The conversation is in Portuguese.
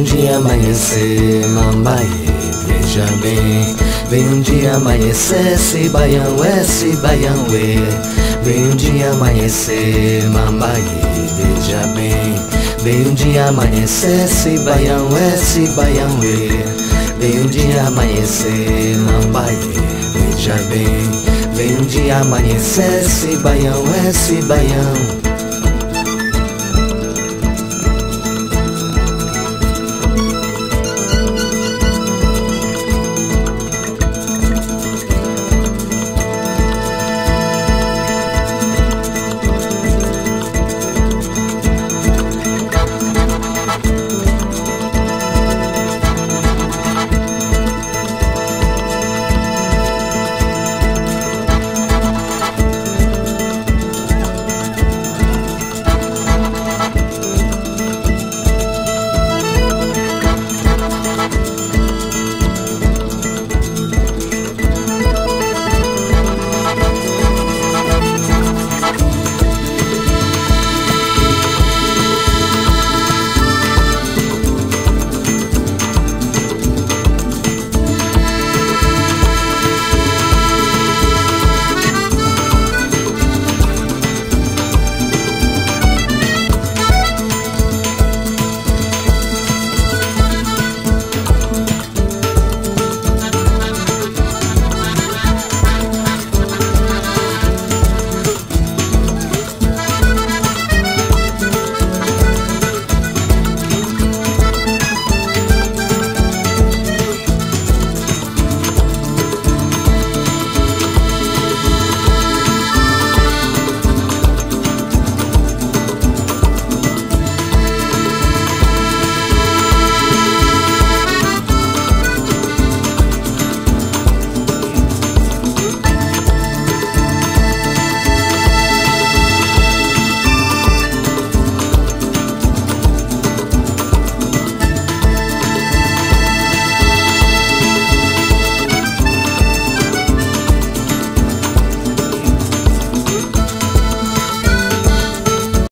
um dia amanhecer, mambaê, veja bem. Vem um dia amanhecer, se baião é, se baião é. Vem um dia amanhecer, mambaê, veja bem. Vem um dia amanhecer, se baião é, se baião é. Vem um dia amanhecer, mambaê, veja bem. Vem um dia amanhecer, se baião é, se baião.